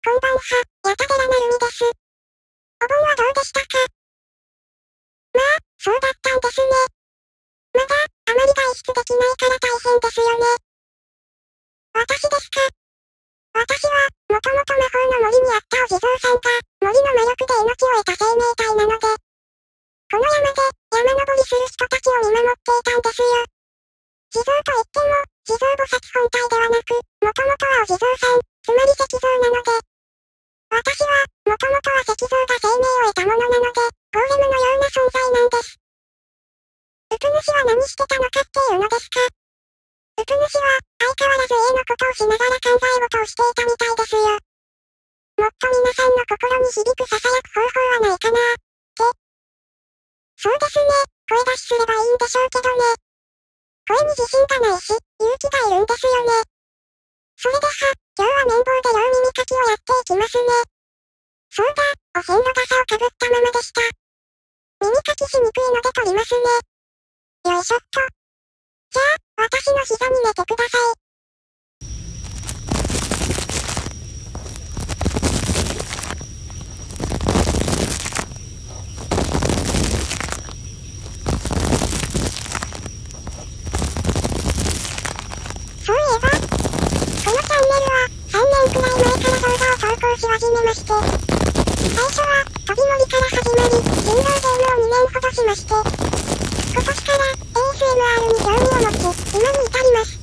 こんばんは、やた寺なるみです。お盆はどうでしたか？まあ、そうだったんですね。まだ、あまり外出できないから大変ですよね。私ですか？私は、もともと魔法の森にあったお地蔵さんが、森の魔力で命を得た生命体なので、この山で、山登りする人たちを見守っていたんですよ。地蔵といっても、地蔵菩薩本体ではなく、もともとはお地蔵さん、つまり石像なので、私は、もともとは石像が生命を得たものなので、ゴーレムのような存在なんです。ウプ主は何してたのかっていうのですかウプ主は、相変わらず家のことをしながら考え事をしていたみたいですよ。もっと皆さんの心に響く囁く方法はないかなって。そうですね、声出しすればいいんでしょうけどね。声に自信がないし、勇気がいるんですよね。それでは、今日は綿棒で両耳かきをやっていきますね。そうだ、お遍路傘をかぶったままでした。耳かきしにくいので取りますね。よいしょっと。じゃあ、私の膝に寝てください。し始めまして、最初は、飛び乗りから始まり、人狼ゲームを2年ほどしまして、今年から ASMR に興味を持ち、今に至ります。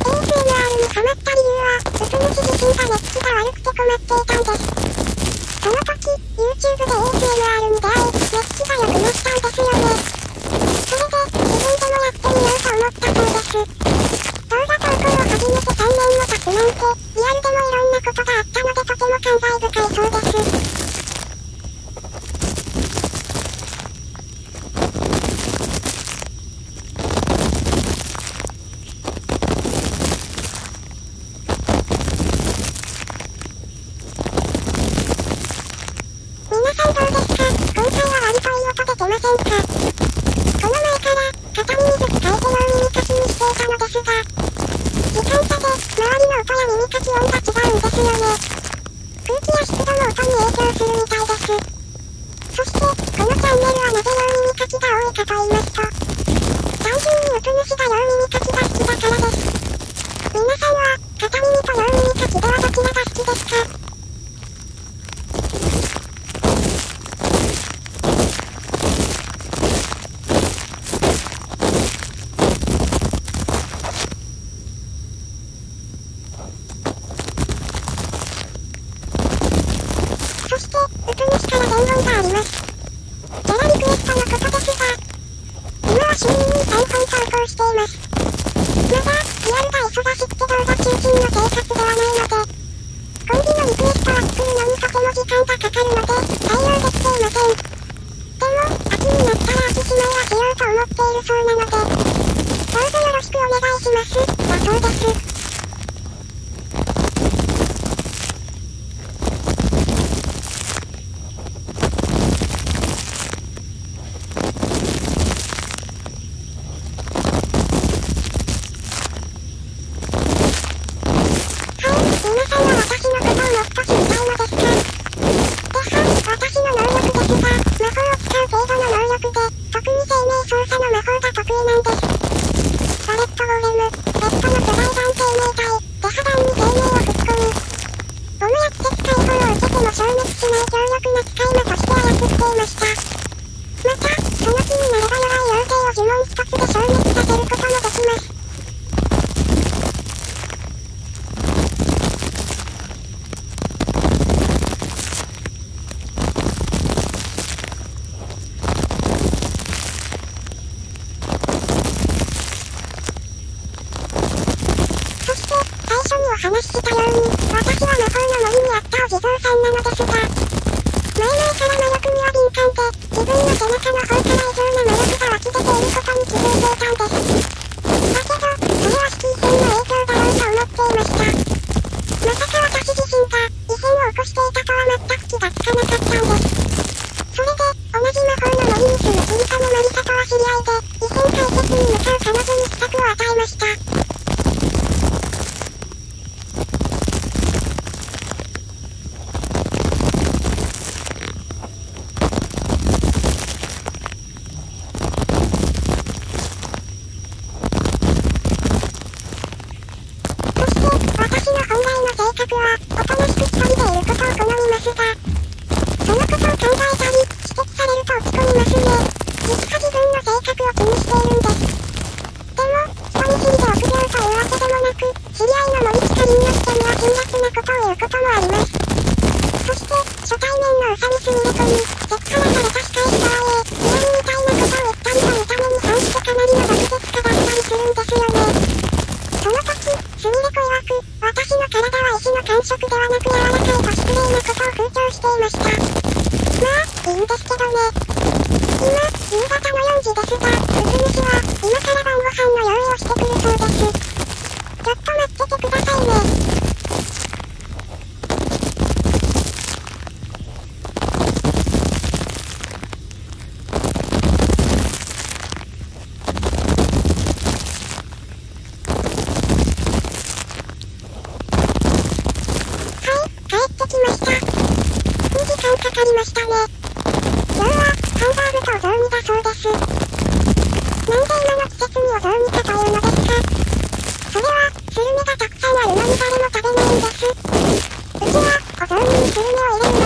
ASMR にハマった理由は、うつむき自身が寝つきが悪くて困っていたんです。その時、YouTube で ASMR に出会い、寝つきが良くなったんですよね。それで、自分でもやってみようと思ったそうです。動画投稿を始めて3年も経つなんて、リアルでもいろんなことがあったのでとても感慨深いそうです。皆さんどうですか今回は割といい音出てませんかこの前から、片耳ずつ変えての耳かきにしていたのですが、時間差で、周りの音や耳かき音が違うんですよね。空気や湿度の音に影響するみたいです。するみたいですそして、このチャンネルはなぜ両耳かきが多いかと言いますと、単純にうつ主が両耳かきが好きだからです。皆さんは、片耳と両耳かきではどちらが好きですか間がかかるので対応できていません。でも、秋になったら秋島はしようと思っているそうなので、どうぞよろしくお願いします。だそうです。ました。また、話になれば弱い妖精を呪文一つで消滅させることもできます。そして、最初にお話ししたように、私は魔法の森にあったお地蔵さんなのですが、いいんですけどね。今、夕方の4時ですが、う鈴主は、今から晩ご飯の用意をしてくるそうです。ちょっと待っててくださいね。はい、帰ってきました。2時間かかりましたね。をどうにかというのですか、それは、スルメがたくさんあるのに誰も食べないんです。うちは、お雑煮にスルメを入れる